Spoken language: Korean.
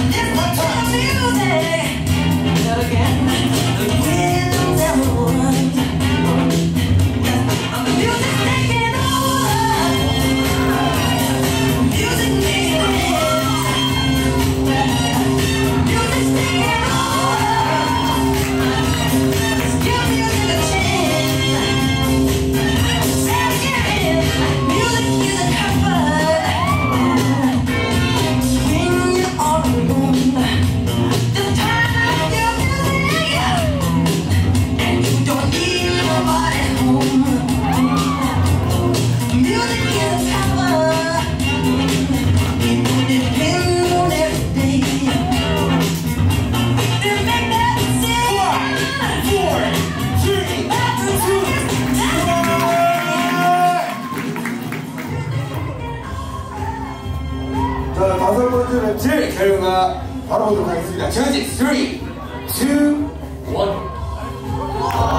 It's 번째 배틀 결과 바로 보도록 하겠습니다. 저지 3, 2, 1. Together, together,